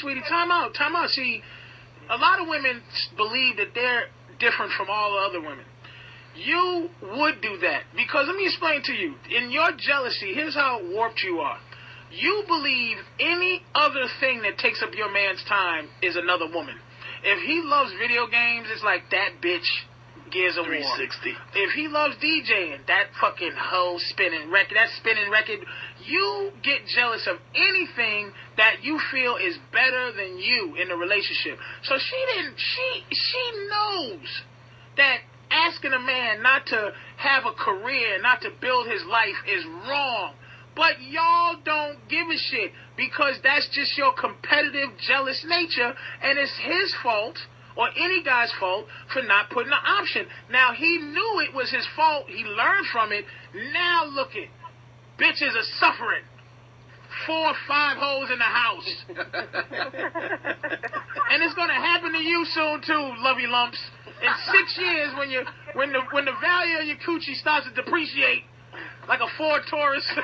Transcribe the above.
sweetie, time out, time out. See, a lot of women believe that they're different from all other women. You would do that because let me explain to you. In your jealousy, here's how warped you are. You believe any other thing that takes up your man's time is another woman. If he loves video games, it's like that bitch Gears of War. 360. If he loves DJing, that fucking hoe spinning record, that spinning record, you get jealous of anything that you feel is better than you in the relationship. So she didn't. She she knows that asking a man not to have a career, not to build his life is wrong. But y'all don't give a shit because that's just your competitive, jealous nature, and it's his fault or any guy's fault for not putting an option. Now he knew it was his fault. He learned from it. Now look it, bitches are suffering. Four, five holes in the house, and it's gonna happen to you soon too, lovey lumps. In six years, when you when the when the value of your coochie starts to depreciate, like a Ford Taurus.